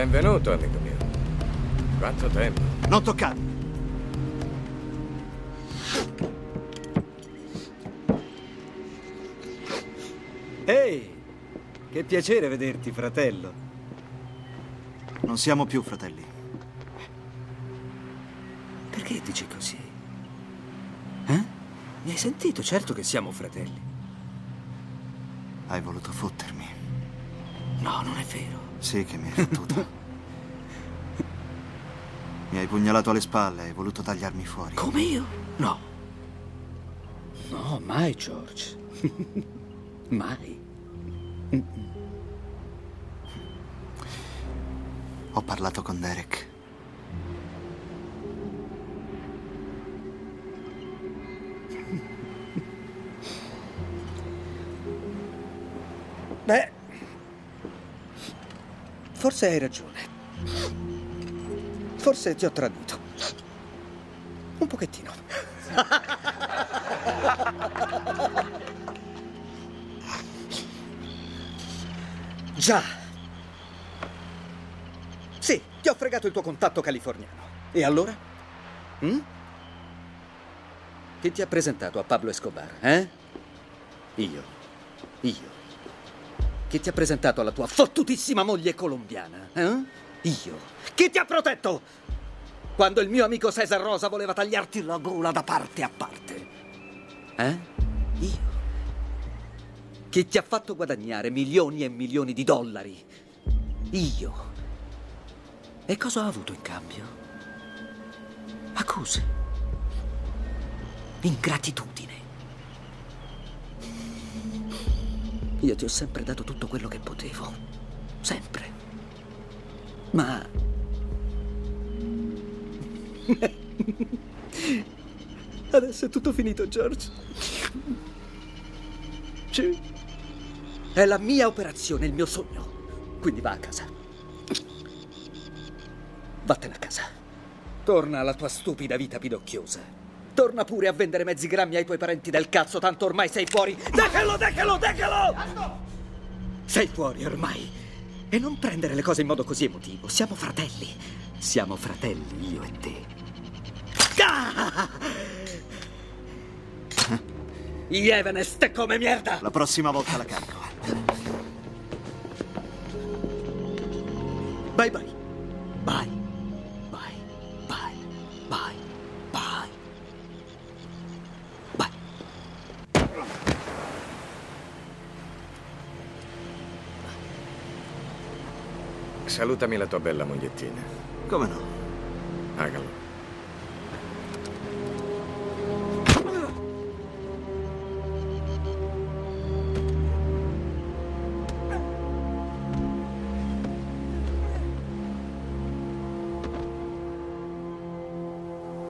Benvenuto, amico mio. Quanto tempo. Non toccarmi. Ehi, che piacere vederti, fratello. Non siamo più fratelli. Perché dici così? Eh? Mi hai sentito? Certo che siamo fratelli. Hai voluto fottermi. No, non è vero. Sì che mi hai fottuto. mi hai pugnalato alle spalle, hai voluto tagliarmi fuori. Come io? No. No, mai, George. mai. Ho parlato con Derek. Beh, forse hai ragione. Forse ti ho tradito. Un pochettino. Già. Sì, ti ho fregato il tuo contatto californiano. E allora? Mm? Chi ti ha presentato a Pablo Escobar, eh? Io. Io. Chi ti ha presentato alla tua fottutissima moglie colombiana, eh? Io. Chi ti ha protetto? Quando il mio amico Cesar Rosa voleva tagliarti la gola da parte a parte. Eh? Io. Chi ti ha fatto guadagnare milioni e milioni di dollari. Io. E cosa ho avuto in cambio? Accuse. Ingratitudine. Io ti ho sempre dato tutto quello che potevo. Sempre. Ma... Adesso è tutto finito, George. Sì. È la mia operazione, il mio sogno. Quindi va a casa. Vattene a casa. Torna alla tua stupida vita pidocchiosa. Torna pure a vendere mezzi grammi ai tuoi parenti del cazzo, tanto ormai sei fuori. Decalo, decalo, decalo! Sei fuori ormai. E non prendere le cose in modo così emotivo. Siamo fratelli. Siamo fratelli, io e te. Ah! È come merda! La prossima volta la carico. Bye. Bye. Salutami la tua bella mogliettina. Come no? Hagalo.